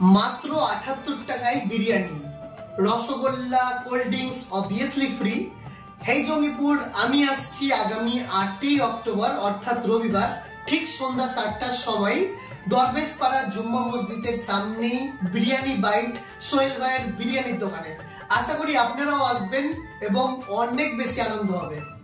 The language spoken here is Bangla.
মাত্র আঠাত্তর টাকায় biryani. Rasgulla, cold drinks obviously free hey Jangipur, আমি আসছি আগামী আটই অক্টোবর, অর্থাৎ রবিবার, ঠিক সন্ধ্যা সাতটার সময়। দরবেশপাড়া জুম্মা মসজিদের সামনেই বিরিয়ানি বাইট, সোহেল ভাইয়ের বিরিয়ানির দোকানে। আশা করি আপনারাও আসবেন এবং অনেক বেশি আনন্দ হবে।